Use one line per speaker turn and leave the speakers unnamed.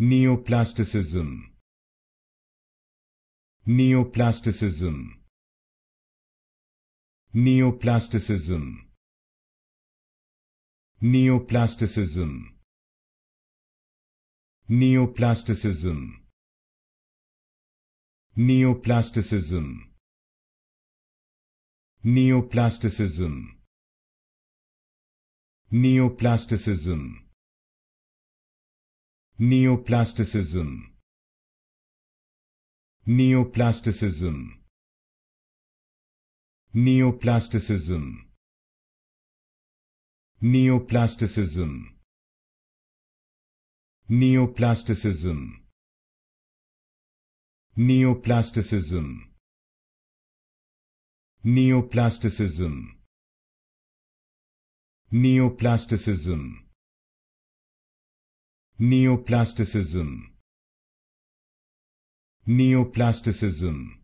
neoplasticism. Neoplasticism. Neoplasticism. Neoplasticism. Neoplasticism. Neoplasticism. Neoplasticism. Neoplasticism neoplasticism. Neoplasticism. Neoplasticism. Neoplasticism. Neoplasticism. Neoplasticism. Neoplasticism. Neoplasticism neoplasticism. Neoplasticism